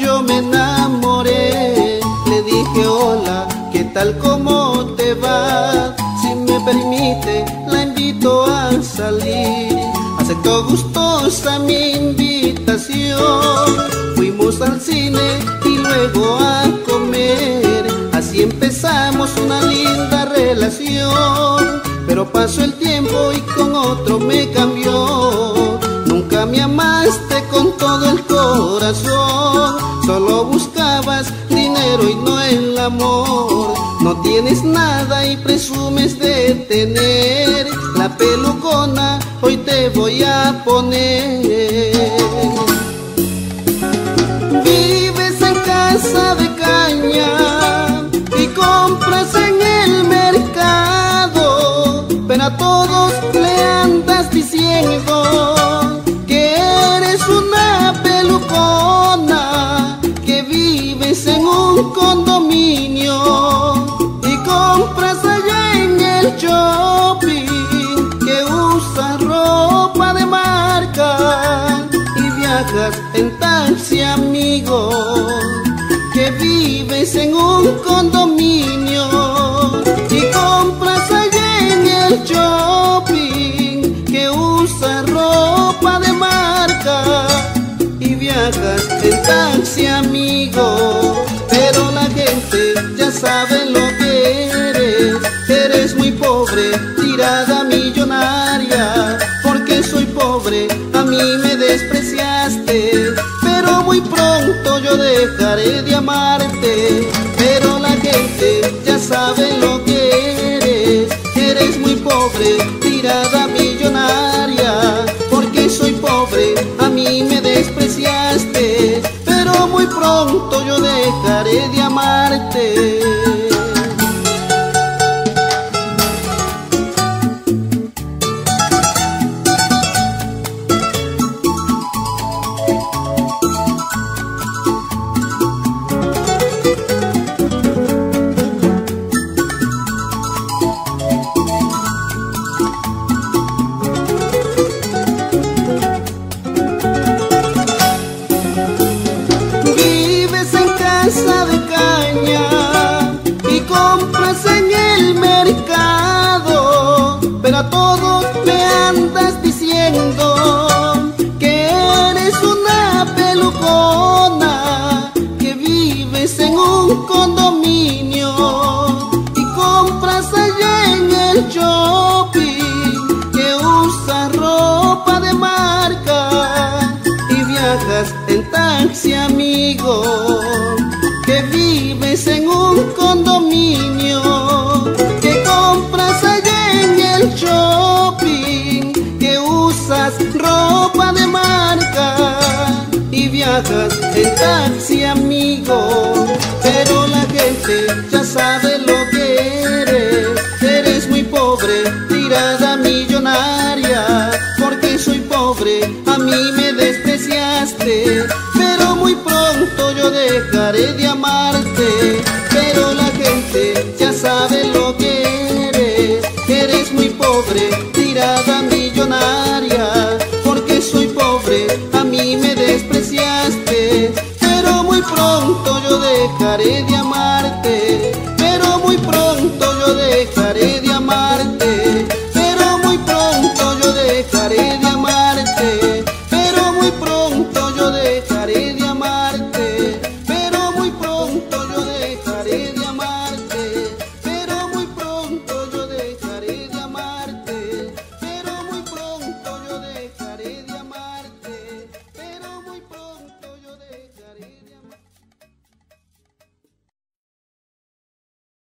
yo me enamoré. Le dije hola, ¿qué tal cómo te va? Si me permite, la invito a salir. Aceptó gustosa mi invitación. Fuimos al cine y luego a comer. Así empezamos una linda relación. Pero pasó el tiempo y con otro me cambió. No tienes nada y presumes de tener. La pelucona hoy te voy a poner. Vives en casa de caña y compras en el mercado, pero a todos le andas diciendo que eres una pelucona, que vives en un condominio en taxi amigo, que vives en un condominio y compras allá en el shopping, que usas ropa de marca y viajas en taxi amigo, pero la gente ya sabe lo que eres, eres muy pobre, tirada millonaria, dejaré de amarte, de caña y compras en el mercado, pero a todos me andas diciendo que eres una pelucona, que vives en un condominio y compras allá en el shopping, que usas ropa de marca y viajas en taxi amigo, que vives en un condominio, que compras allá en el shopping, que usas ropa de marca y viajas en taxi amigo, ya sabe lo que eres, eres muy pobre, tirada millonaria, porque soy pobre, a mí me despreciaste, pero muy pronto yo dejaré de